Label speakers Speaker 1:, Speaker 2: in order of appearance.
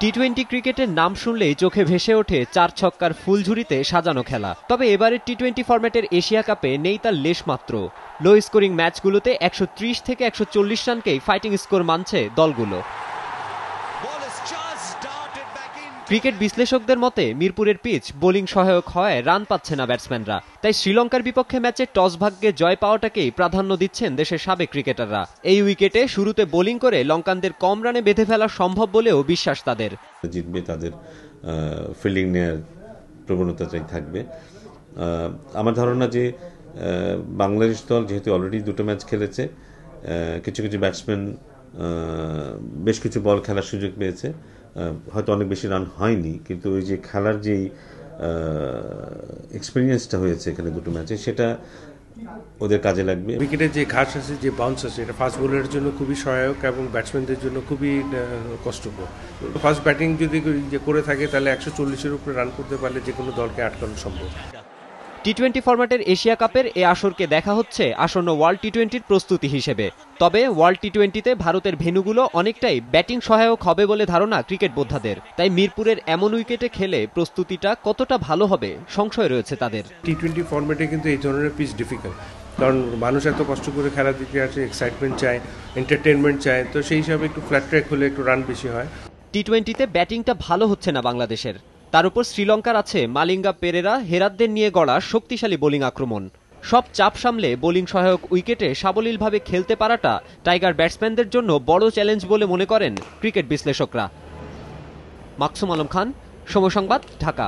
Speaker 1: T twenty ক্রিকেটের নাম শুনলেই চোখে ভেসে ওঠে চার ছক্কার ফুলঝুরিতে সাজানো খেলা। তবে এবারের টি টোয়েন্টি ফরম্যাটের এশিয়া কাপে নেই তার লেশ মাত্র। লো স্কোরিং ম্যাচগুলোতে একশো ত্রিশ থেকে একশো চল্লিশ রানকেই ফাইটিং স্কোর মানছে দলগুলো। ক্রিকেট বিশ্লেষকদের মতে, মিরপুরের পিচ বোলিং সহায়ক হয় রান পাচ্ছে না ব্যাটসম্যানরা। তাই শ্রীলঙ্কার বিপক্ষে ম্যাচে টস ভাগ্যে জয় পাওয়াটাকেই প্রাধান্য দিচ্ছেন দেশের সাবেক ক্রিকেটাররা। এই উইকেটে শুরুতে বোলিং করে লঙ্কানদের কম রানে বেঁধে ফেলা সম্ভব বলেও বিশ্বাস তাদের।
Speaker 2: জিতবে তাদের ফিল্ডিং নেয়ার প্রবণতাটাই থাকবে। আমার ধারণা যে বাংলাদেশ দল যেহেতু অলরেডি দুটো ম্যাচ খেলেছে কিছু কিছু ব্যাটসম্যান বেশ কিছু বল খেলার সুযোগ পেয়েছে। হয়তো অনেক বেশি রান হয়নি, কিন্তু ওই যে খেলার যেই এক্সপিরিয়েন্সটা হয়েছে এখানে দুটো ম্যাচে সেটা ওদের কাজে লাগবে।
Speaker 3: উইকেটের যে ঘাস আছে, যে বাউন্স আছে, এটা ফাস্ট বোলারের জন্য খুবই সহায়ক এবং ব্যাটসম্যানদের জন্য খুবই কষ্টকর। ফার্স্ট ব্যাটিং যদি করে থাকে, তাহলে একশো চল্লিশের উপরে রান করতে পারলে যে কোনো দলকে আটকানো সম্ভব।
Speaker 1: টি টোয়েন্টি ফরম্যাটের এশিয়া কাপের এ আসরকে দেখা হচ্ছে আসন্ন ওয়ার্ল্ড টি টোয়েন্টির প্রস্তুতি হিসেবে। তবে ওয়ার্ল্ড টি টোয়েন্টিতে ভারতের ভেনুগুলো অনেকটাই ব্যাটিং সহায়ক হবে বলে ধারণা ক্রিকেট বোদ্ধাদের। তাই মিরপুরের এমন উইকেটে খেলে প্রস্তুতিটা কতটা ভালো হবে সংশয় রয়েছে তাদের।
Speaker 3: টি টোয়েন্টি ফরম্যাটে কিন্তু এই ধরনের পিচ ডিফিকাল্ট কারণ মানুষ এত কষ্ট করে খেলা দিতে আছে এক্সাইটমেন্ট চায় এন্টারটেনমেন্ট চায় তো সেই হিসাবে একটু ফ্ল্যাট ট্র্যাক হলে একটু রান বেশি হয়।
Speaker 1: টি টোয়েন্টিতে ব্যাটিংটা ভালো হচ্ছে না বাংলাদেশের। তার উপর শ্রীলঙ্কার আছে মালিঙ্গা পেরেরা, হেরাতদের নিয়ে গড়া শক্তিশালী বোলিং আক্রমণ। সব চাপ সামলে বোলিং সহায়ক উইকেটে সাবলীলভাবে খেলতে পারাটা টাইগার ব্যাটসম্যানদের জন্য বড় চ্যালেঞ্জ বলে মনে করেন ক্রিকেট বিশ্লেষকরা। মাকসুম আলম খান, সময় সংবাদ, ঢাকা।